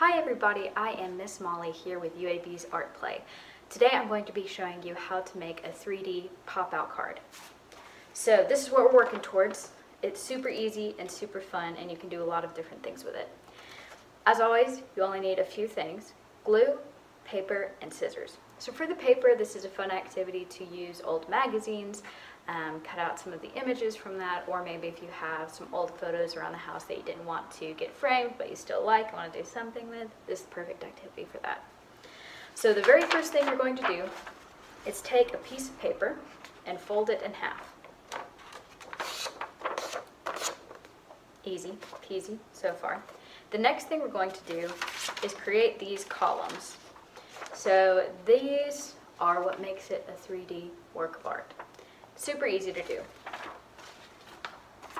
Hi everybody, I am Miss Mollie here with UAB's ArtPlay. Today I'm going to be showing you how to make a 3D pop-out card. So this is what we're working towards. It's super easy and super fun and you can do a lot of different things with it. As always, you only need a few things, glue, paper, and scissors. So for the paper, this is a fun activity to use old magazines, um, cut out some of the images from that, or maybe if you have some old photos around the house that you didn't want to get framed, but you still like and want to do something with, this is the perfect activity for that. So the very first thing you're going to do is take a piece of paper and fold it in half. Easy peasy so far. The next thing we're going to do is create these columns. So these are what makes it a 3D work of art. Super easy to do.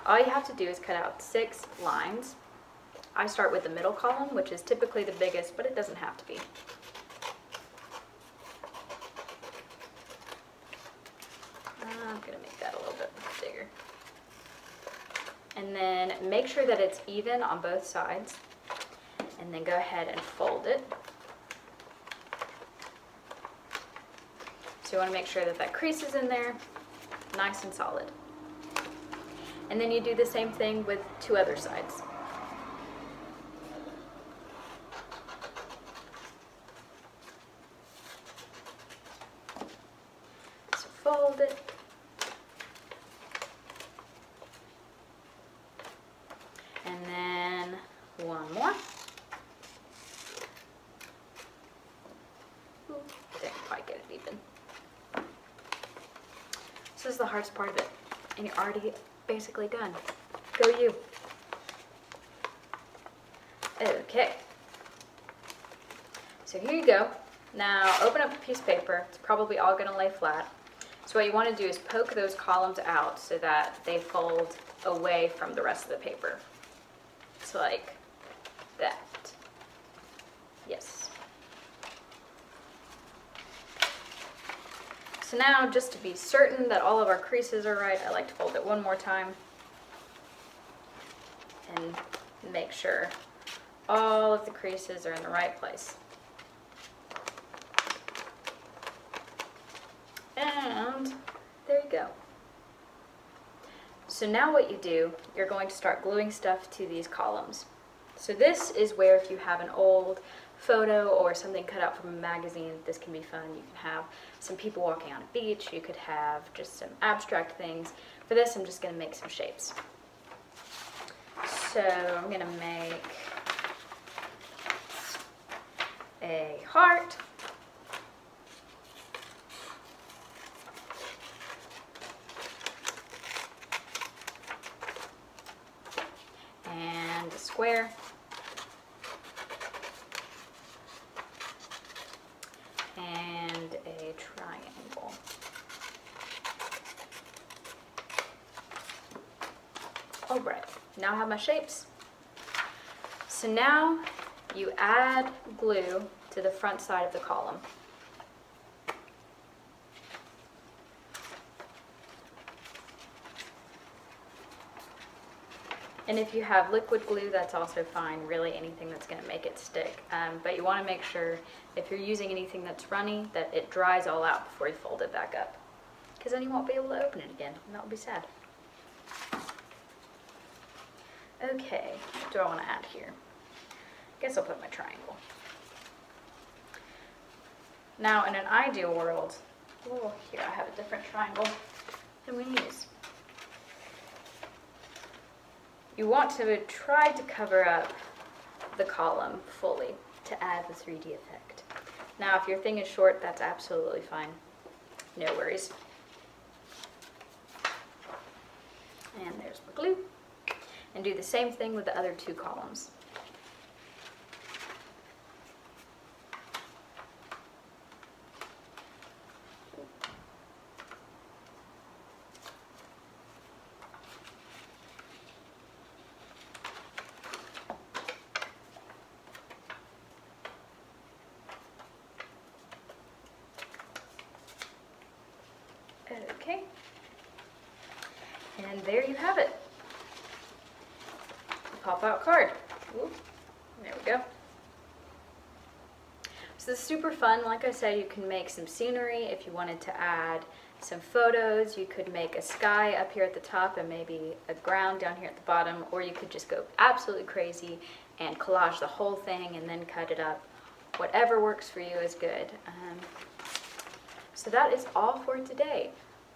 All you have to do is cut out six lines. I start with the middle column, which is typically the biggest, but it doesn't have to be. I'm to make that a little bit bigger. And then make sure that it's even on both sides. And then go ahead and fold it. So you want to make sure that that crease is in there nice and solid. And then you do the same thing with two other sides. So fold it. And then one more. Ooh, didn't quite get it even. This is the hardest part of it. And you're already basically done. Go you. Okay. So here you go. Now open up a piece of paper. It's probably all going to lay flat. So what you want to do is poke those columns out so that they fold away from the rest of the paper. So like that. Yes. So now, just to be certain that all of our creases are right, I like to fold it one more time and make sure all of the creases are in the right place. And there you go. So now what you do, you're going to start gluing stuff to these columns. So this is where if you have an old photo or something cut out from a magazine, this can be fun. You can have some people walking on a beach. You could have just some abstract things. For this, I'm just going to make some shapes. So I'm going to make a heart. And a square. Oh, right. Now I have my shapes. So now you add glue to the front side of the column. And if you have liquid glue, that's also fine, really anything that's going to make it stick. Um, but you want to make sure, if you're using anything that's runny, that it dries all out before you fold it back up. Because then you won't be able to open it again, and that would be sad. Okay, do I want to add here? I guess I'll put my triangle. Now, in an ideal world, oh, here I have a different triangle than we use. You want to try to cover up the column fully to add the 3D effect. Now, if your thing is short, that's absolutely fine. No worries. And there's my glue and do the same thing with the other two columns. Okay. And there you have it pop out card. Ooh, there we go. So this is super fun. Like I said, you can make some scenery if you wanted to add some photos. You could make a sky up here at the top and maybe a ground down here at the bottom, or you could just go absolutely crazy and collage the whole thing and then cut it up. Whatever works for you is good. Um, so that is all for today.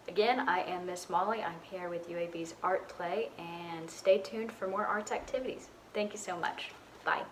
Again, I am Miss Mollie. I'm here with UAB's ArtPlay, and stay tuned for more arts activities. Thank you so much. Bye.